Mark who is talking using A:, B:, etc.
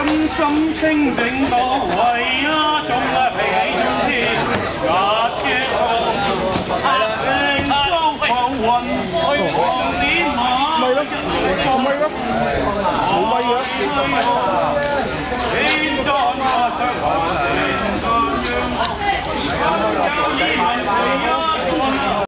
A: 真心清
B: 靜到
A: 為一種嘅脾
B: 氣轉
A: 變，隔絕路，擦亮雙浮雲，
B: 去望你馬，咪
A: 咯，唔係咯，冇咪
B: 嘅，現
A: 在我想
B: 講你。